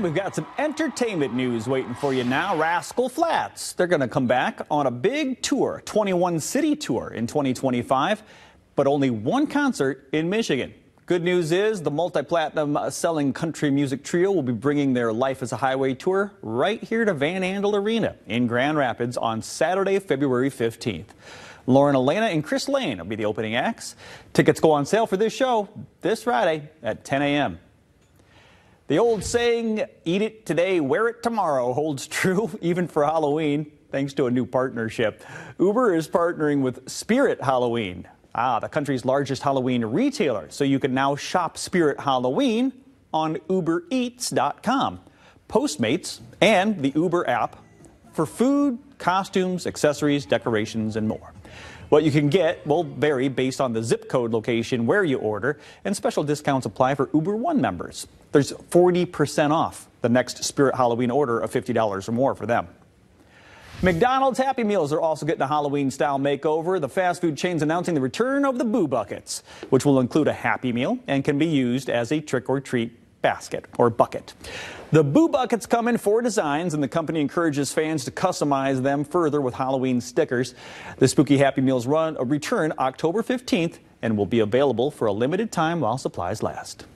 And we've got some entertainment news waiting for you now. Rascal Flatts. They're going to come back on a big tour, 21 city tour in 2025, but only one concert in Michigan. Good news is the multi-platinum uh, selling country music trio will be bringing their Life Is a Highway tour right here to Van Andel Arena in Grand Rapids on Saturday, February 15th. Lauren Alaina and Chris Lane will be the opening acts. Tickets go on sale for this show this Friday at 10 a.m. The old saying, eat it today, wear it tomorrow, holds true even for Halloween, thanks to a new partnership. Uber is partnering with Spirit Halloween, ah, the country's largest Halloween retailer. So you can now shop Spirit Halloween on UberEats.com, Postmates, and the Uber app for food, costumes, accessories, decorations, and more. What you can get will vary based on the zip code location where you order, and special discounts apply for Uber One members. There's 40% off the next Spirit Halloween order of $50 or more for them. McDonald's Happy Meals are also getting a Halloween style makeover. The fast food chain's announcing the return of the Boo Buckets, which will include a Happy Meal and can be used as a trick or treat basket or bucket. The Boo Buckets come in four designs, and the company encourages fans to customize them further with Halloween stickers. The Spooky Happy Meals run a return October 15th and will be available for a limited time while supplies last.